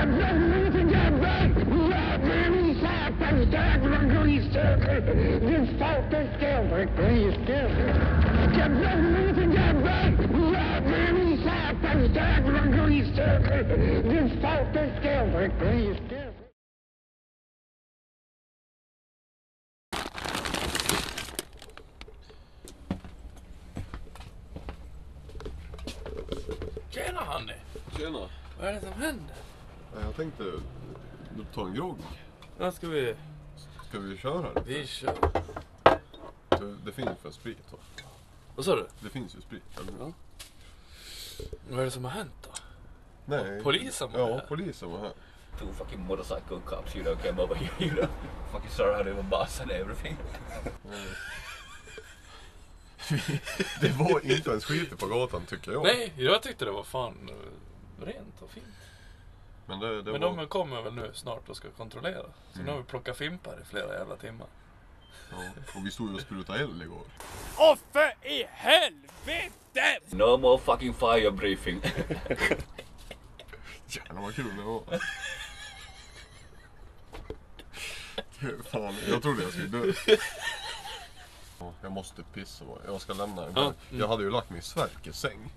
Będziemy together, loving Satan's devil, grease circle, this Satan's devil, grease circle. Będziemy together, loving Satan's devil, grease circle, this Satan's devil, grease circle. Tjena Hanni! Tjena! Vad är det som händer? Jag tänkte ta en grogg. Vad ska vi... Ska vi köra det? Vi kör. Det, det finns för sprit va? Vad sa du? Det finns ju sprit. Eller? Ja. Vad är det som har hänt då? Nej. Polisen var Ja, här. polisen var här. two fucking motorcycle cops, you know, came over here, you know, fucking surrounded with bus and everything. Det var inte ens skit på gatan tycker jag. Nej, jag tyckte det var fan rent och fint. Men det, det Men var... de kommer väl nu snart och ska kontrollera. Så Mm. nu har vi plockat fimpar i flera jävla timmar. Ja, och vi stod ju och sprutade eld igår. Åh för i helvete! No more fucking fire briefing. Jävlar vad kul det var. Fan, jag trodde jag skulle dö. Ja, Jag måste pissa bara. Jag ska lämna mm. Jag hade ju lagt mig i Sverkers säng.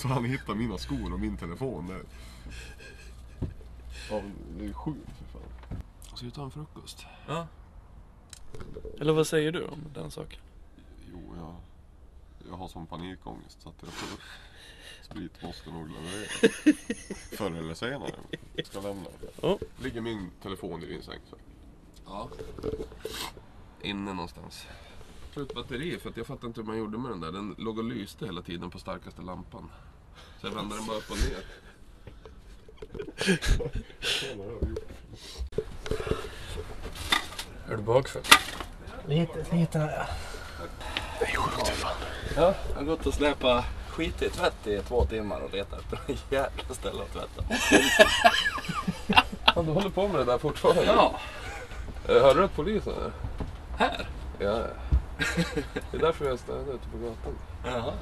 Så han hittade mina skor och min telefon där. Ja, det är sjukt för fan. Ska vi ta en frukost? ja. Eller vad säger du om den saken? Jo, jag, jag har sån panikångest så att jag får sprit måste nog leverera. Förr eller senare. Jag ska lämna. Ja. Ligger min telefon i din säng så. Ja. Inne någonstans. Slut batteri för att jag fattar inte hur man gjorde med den där. Den låg och lyste hela tiden på starkaste lampan. Så jag vände den bara upp och ner. Är du bakfull? Lite, lite ja. Ja, jag har gått och släpat skit i tvätt i två timmar och letat efter en jävla ställe att tvätta. Fan, du håller på med det där fortfarande? Ja, Eh, Hörde du att polisen är? här. Ja, ja. Det är därför jag städar ute på gatan. Jaha.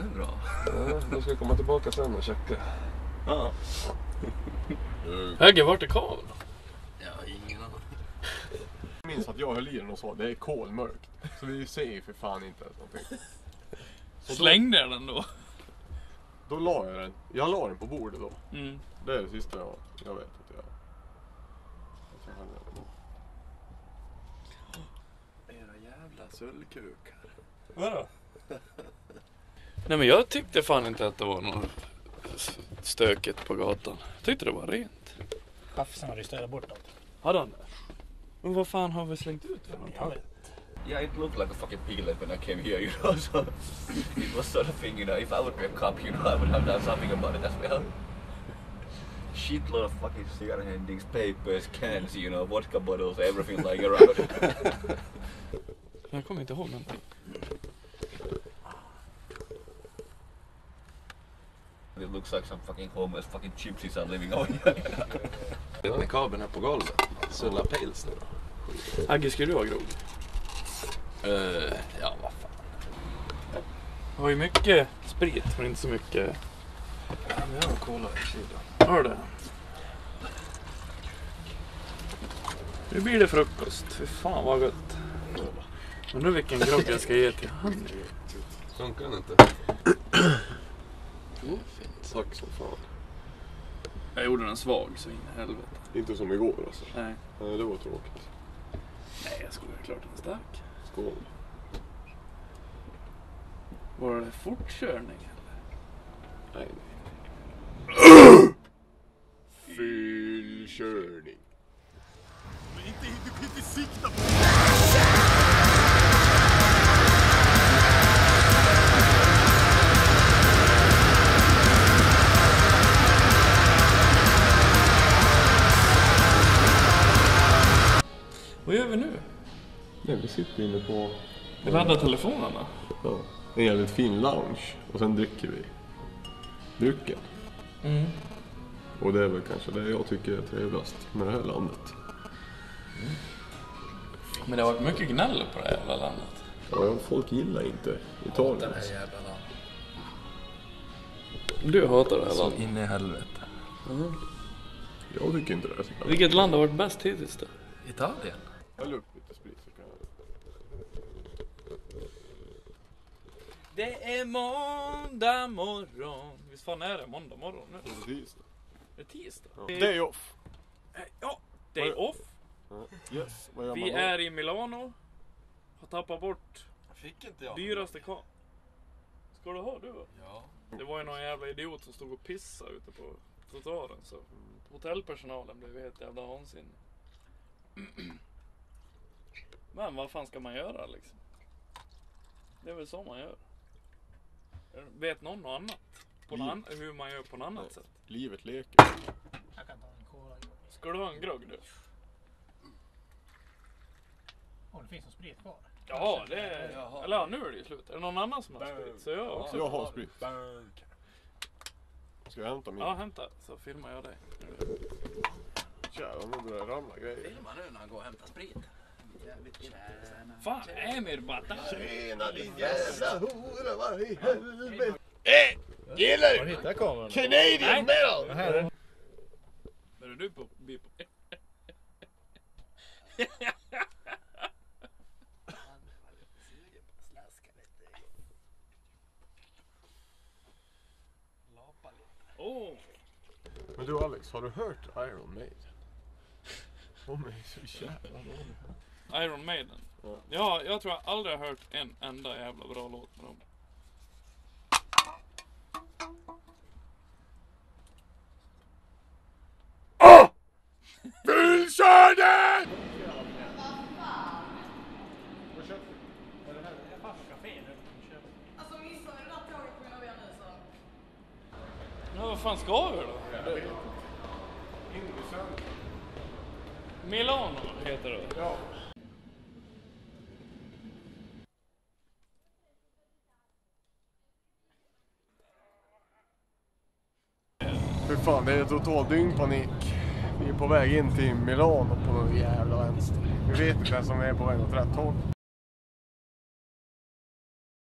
Det är bra. Ja, de ska komma tillbaka sen och checka. Ja. Hägge, vart är kabeln? Ja, ingen annan. Jag minns att jag höll i den och sa det är kolmörkt. Så vi ser ju för fan inte ens någonting. Slängde jag den då? Då la jag den. Jag la den på bordet då. Mm. Det är det sista jag, jag vet att jag... att jag hade den. Era jävla sullkukar. Vadå? Nej men jag tyckte fan inte att det var något stökigt på gatan. Jag tyckte det var rent. Chaffisen hade ju städat bort allt. Hade han det? Men vad fan har vi slängt ut för någonting? Jag vet. yeah, it looked like a fucking piglet when I came here, you know, so it was sort of thing, you know, if I would be a cop, you know, I would have done something about it as well. Shitload of fucking cigarette endings, papers, cans, you know, vodka bottles, everything lying around. Jag kommer inte ihåg någonting. It looks like some fucking homeless fucking gypsies are living over here. Ni kabeln är på golvet? Sulla pils nu då. Agge, ska du ha grogg? Uh, ja, vad fan. Jag har ju mycket sprit men inte så mycket... Ja, men jag har cola i kylen. Har du det? Nu blir det frukost. Fy fan vad gott. Undrar vilken grogg jag ska ge till Hanni. Funkar den inte? Mm, fint. Tack som fan. Jag gjorde den svag så in i helvete. Inte som igår alltså. Nej. Nej, det var tråkigt. Nej, jag skojar klart den är stark. Skål. Var det fortkörning eller? Nej, nej. Fyllkörning. Vad Nej, vi sitter inne på Vi laddar telefonerna. ja, en jävligt fin lounge och sen dricker vi drycken. Mm. Och det är väl kanske det jag tycker är trevligast med det här landet. Men det har varit mycket gnäll på det här jävla landet. Ja, folk gillar inte Italien. Det här jävla land. Du hatar det här Så landet. in i helvete. Jag tycker inte det så. Vilket land har varit bäst hittills då? Italien? Häll upp lite sprit så kan jag... Det är måndag morgon. Visst fan är det måndag morgon nu? Det är tisdag. Det är tisdag. Ja. Day off. Ja, det är off. Ja. Yes, vad gör Vi man då? är i Milano. Har tappat bort Fick inte jag. dyraste ka... Ska du ha du? va? Ja. Det var ju någon jävla idiot som stod och pissade ute på trottoaren så hotellpersonalen blev helt jävla vansinnig. Men vad fan ska man göra liksom? Det är väl så man gör. Vet någon något annat? På något an- hur man gör på något annat sätt? Livet leker. Jag kan ta en cola. Ska du ha en grogg du? Åh, det finns en sprit kvar. Ja, det är... Eller ja, nu är det ju slut. Är det någon annan som har sprit? Så jag också. Jag har sprit. Ska jag hämta min? Ja, hämta så filmar jag dig. Jävlar, nu börjar det ramla grejer. Filma nu när han går och hämtar sprit. Fan, Emir Bata! Tjena din jävla hora, vad i helvete! Du hittat kameran? Canadian metal! Börjar du på bli på... Åh! Men du Alex, har du hört Iron Maiden? De är så jävla dåliga. Iron Maiden. Ja, jag tror jag aldrig har hört en enda jävla bra låt med dem. Bilkörning! Alltså missar vi så... Ja, vad fan ska vi då? Milano heter det. Ja. Fy fan, det är total dyngpanik. Vi är på väg in till Milano på någon jävla vänster. Vi vet inte ens om vi är på väg åt rätt håll.